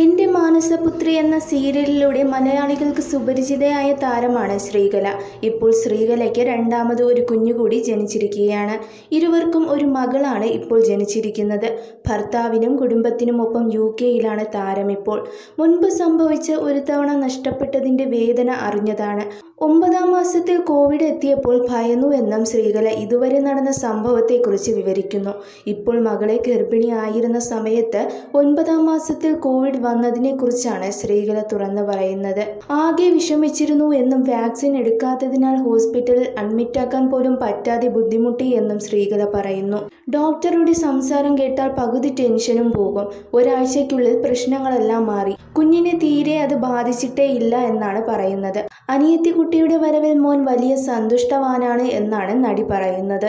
എന്റെ മാനസപുത്രി എന്ന സീരിയലിലൂടെ മലയാളികൾക്ക് സുപരിചിതയായ താരമാണ് ശ്രീകല. ഇപ്പോൾ ശ്രീകലയ്ക്ക് രണ്ടാമത് ഒരു കുഞ്ഞുകൂടി ജനിച്ചിരിക്കുകയാണ്. ഇരുവർക്കും ഒരു മകളാണ് ഇപ്പോൾ ജനിച്ചിരിക്കുന്നത്. ഭർത്താവിനും കുടുംബത്തിനുമൊപ്പം യു കെയിലാണ് താരം ഇപ്പോൾ മുൻപ് സംഭവിച്ച ഒരു തവണ നഷ്ടപ്പെട്ടതിന്റെ വേദന അറിഞ്ഞതാണ്. ഒമ്പതാം മാസത്തിൽ കോവിഡ് എത്തിയപ്പോൾ ഭയന്നുവെന്നും ശ്രീകല ഇതുവരെ നടന്ന സംഭവത്തെക്കുറിച്ച് വിവരിക്കുന്നു. ഇപ്പോൾ മകളെ ഗർഭിണിയായിരുന്ന സമയത്ത് ഒൻപതാം മാസത്തിൽ കോവിഡ് വന്നതിനെക്കുറിച്ചാണ് ശ്രീകല തുറന്നു പറയുന്നത്. ആകെ വിഷമിച്ചിരുന്നു എന്നും വാക്സിൻ എടുക്കാത്തതിനാൽ ഹോസ്പിറ്റലിൽ അഡ്മിറ്റാക്കാൻ പോലും പറ്റാതെ ബുദ്ധിമുട്ടി എന്നും ശ്രീകല പറയുന്നു. ഡോക്ടറുടെ സംസാരം കേട്ടാൽ പകുതി ടെൻഷനും പോകും. ഒരാഴ്ചയ്ക്കുള്ളിൽ പ്രശ്നങ്ങളെല്ലാം മാറി. കുഞ്ഞിനെ തീരെ അത് ബാധിച്ചിട്ടേ ഇല്ല എന്നാണ് പറയുന്നത്. അനിയത്തി കുട്ടിയുടെ വരവിൽ മോൻ വലിയ സന്തുഷ്ടവാനാണ് എന്നാണ് നടി പറയുന്നത്.